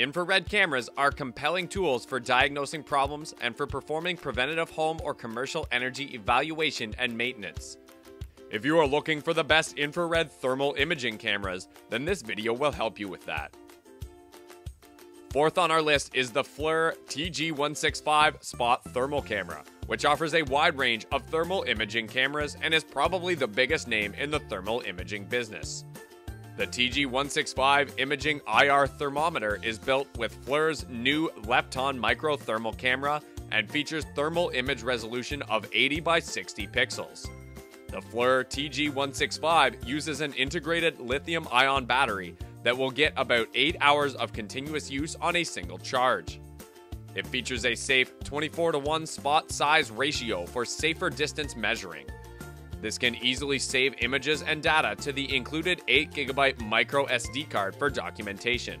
Infrared cameras are compelling tools for diagnosing problems and for performing preventative home or commercial energy evaluation and maintenance. If you are looking for the best infrared thermal imaging cameras, then this video will help you with that. Fourth on our list is the FLIR TG165 Spot Thermal Camera, which offers a wide range of thermal imaging cameras and is probably the biggest name in the thermal imaging business. The TG165 Imaging IR Thermometer is built with FLIR's new Lepton Micro Thermal Camera and features thermal image resolution of 80 by 60 pixels. The FLIR TG165 uses an integrated lithium ion battery that will get about 8 hours of continuous use on a single charge. It features a safe 24 to 1 spot size ratio for safer distance measuring. This can easily save images and data to the included 8GB micro SD card for documentation.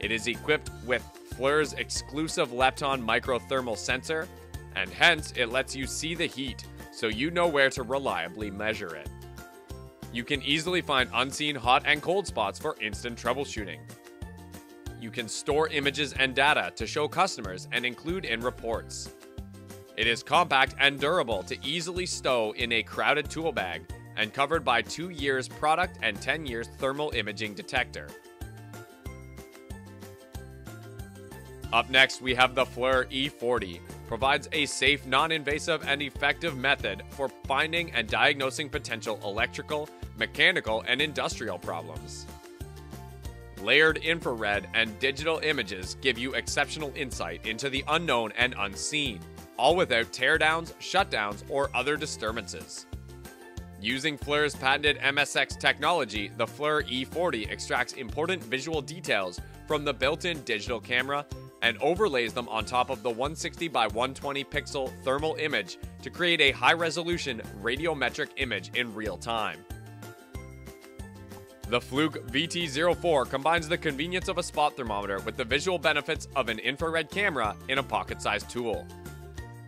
It is equipped with FLIR's exclusive Lepton microthermal sensor, and hence it lets you see the heat so you know where to reliably measure it. You can easily find unseen hot and cold spots for instant troubleshooting. You can store images and data to show customers and include in reports. It is compact and durable to easily stow in a crowded tool bag and covered by 2 years product and 10 years thermal imaging detector. Up next, we have the FLIR E40. Provides a safe, non-invasive, and effective method for finding and diagnosing potential electrical, mechanical, and industrial problems. Layered infrared and digital images give you exceptional insight into the unknown and unseen, all without teardowns, shutdowns, or other disturbances. Using FLIR's patented MSX technology, the FLIR E40 extracts important visual details from the built-in digital camera and overlays them on top of the 160 by 120 pixel thermal image to create a high resolution radiometric image in real time. The Fluke VT04 combines the convenience of a spot thermometer with the visual benefits of an infrared camera in a pocket sized tool.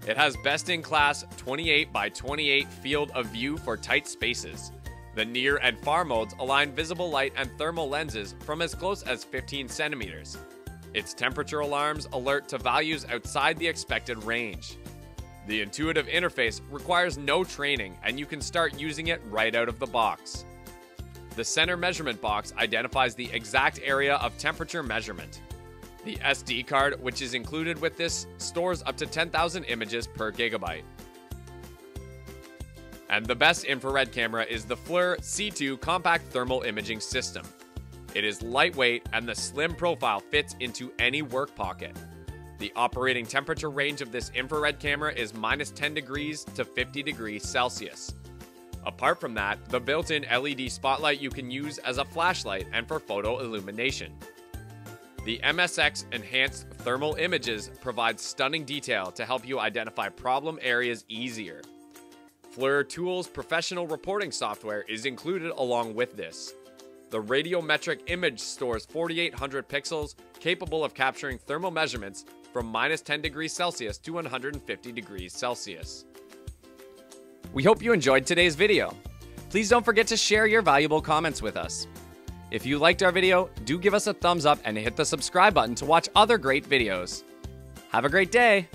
It has best in class 28 by 28 field of view for tight spaces. The near and far modes align visible light and thermal lenses from as close as 15 centimeters. Its temperature alarms alert to values outside the expected range. The intuitive interface requires no training and you can start using it right out of the box. The center measurement box identifies the exact area of temperature measurement. The SD card, which is included with this, stores up to 10,000 images per gigabyte. And the best infrared camera is the FLIR C2 Compact Thermal Imaging System. It is lightweight and the slim profile fits into any work pocket. The operating temperature range of this infrared camera is minus 10 degrees to 50 degrees Celsius. Apart from that, the built-in LED spotlight you can use as a flashlight and for photo illumination. The MSX Enhanced Thermal Images provide stunning detail to help you identify problem areas easier. FLIR Tools professional reporting software is included along with this. The radiometric image stores 4800 pixels, capable of capturing thermal measurements from minus 10 degrees Celsius to 150 degrees Celsius. We hope you enjoyed today's video. Please don't forget to share your valuable comments with us. If you liked our video, do give us a thumbs up and hit the subscribe button to watch other great videos. Have a great day!